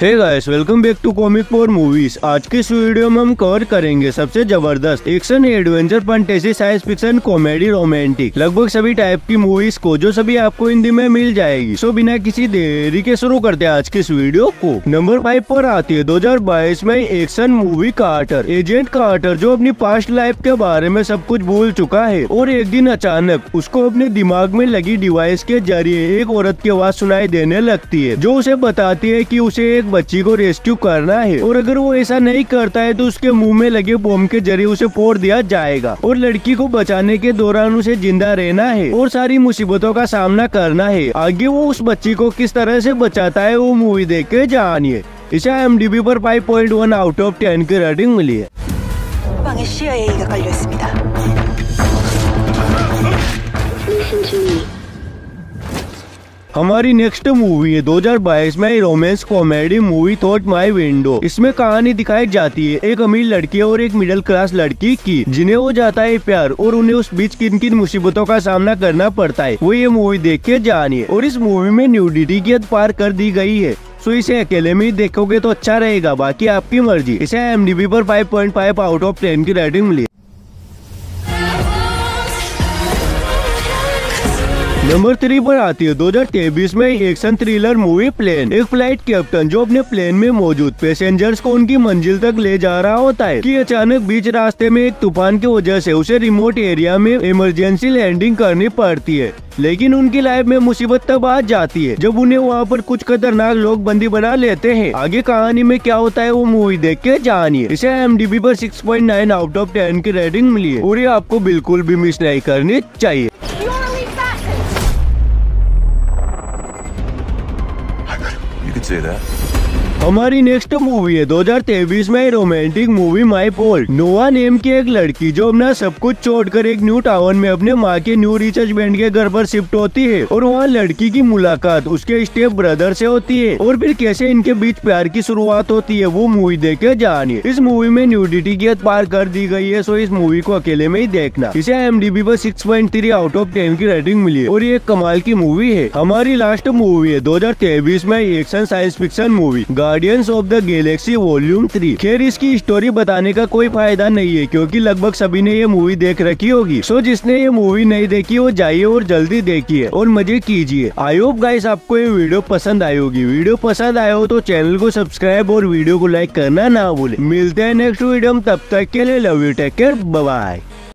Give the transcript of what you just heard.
Hey guys welcome back to comic for movies आज के इस वीडियो में हम कवर करेंगे सबसे ज़बरदस्त action adventure fantasy science fiction comedy romantic लगभग सभी टाइप की मूवीज़ को जो सभी आपको हिंदी में मिल जाएगी। सो बिना किसी देरी के शुरू करते हैं आज के इस वीडियो को। नंबर फाइव पर आती है 2022 में action movie Carter agent Carter जो अपनी पास्ट लाइफ के बारे में सब कुछ भूल चुका है, और एक दिन अचानक उसको अपने दिमाग में लगी डिवाइस के ज़रिए एक औरत की आवाज़ सुनाई देने लगती है, जो उसे बताती है की उसे एक बच्ची को रेस्क्यू करना है। और अगर वो ऐसा नहीं करता है तो उसके मुँह में लगे बॉम्ब के ज़रिए उसे फोड़ दिया जाएगा। और लड़की को बचाने के दौरान उसे ज़िंदा रहना है और सारी मुसीबतों का सामना करना है। आगे वो उस बच्ची को किस तरह से बचाता है, वो मूवी देख के जानिए। इसे एम डी बी पर 5.1 आउट ऑफ़ टेन की रेटिंग मिली है। हमारी नेक्स्ट मूवी है 2022 में romance comedy movie thought my window इसमें कहानी दिखाई जाती है एक अमीर लड़की और एक मिडिल क्लास लड़की की, जिन्हें हो जाता है प्यार और उन्हें उस बीच किन किन मुसीबतों का सामना करना पड़ता है। वो ये मूवी देख के जानिए और इस मूवी में न्यूडिटी की हद पार कर दी गई है। सो इसे अकेले में देखोगे तो अच्छा रहेगा, बाकी आपकी मर्ज़ी। इसे एम डी बी पर 5.5 आउट ऑफ़ 10 की रेटिंग मिली। नंबर थ्री पर आती है। 2023 में एक्शन थ्रिलर मूवी प्लेन एक फ़्लाइट कैप्टन जो अपने प्लेन में मौजूद पैसेंजर्स को उनकी मंजिल तक ले जा रहा होता है, कि अचानक बीच रास्ते में एक तूफ़ान की वजह से उसे रिमोट एरिया में इमरजेंसी लैंडिंग करनी पड़ती है, लेकिन उनकी लाइफ में मुसीबत तब आ जाती है, जब उन्हें वहाँ पर कुछ खतरनाक लोग बंदी बना लेते हैं। आगे कहानी में क्या होता है वो मूवी देख के जानिए। इसे एम डी बी पर 6.9 आउट ऑफ़ 10 की रेटिंग मिली है। और ये आपको बिल्कुल भी मिस नहीं करनी चाहिए। see that. हमारी नेक्स्ट मूवी है 2023 में romantic movie my fault Noah name की एक लड़की जो अपना सब कुछ छोड़कर एक न्यू टाउन में अपने माँ के न्यू रिचर्च बैंड के घर पर शिफ्ट होती है और वहाँ लड़की की मुलाकात उसके स्टेप ब्रदर से होती है। और फिर कैसे इनके बीच प्यार की शुरुआत होती है, वो मूवी देख जानिए। इस मूवी में न्यूडिटी की पार कर दी गई है सो इस मूवी को अकेले में ही देखना। इसे एम डी बी पर six point three out of ten की रेटिंग मिली है और ये कमाल की मूवी है। हमारी लास्ट मूवी है 2023 में action science fiction movie guardians of the galaxy volume three खैर, इसकी स्टोरी बताने का कोई फ़ायदा नहीं है, क्योंकि लगभग सभी ने ये मूवी देख रखी होगी। सो जिसने ये मूवी नहीं देखी, वो जाइए और जल्दी देखिए और मज़े कीजिए। आई होप गाइस आपको ये वीडियो पसंद आई होगी। वीडियो पसंद आया हो तो चैनल को सब्सक्राइब और वीडियो को लाइक करना ना भूले। मिलते हैं नेक्स्ट वीडियो में, तब तक के लिए love you take care bye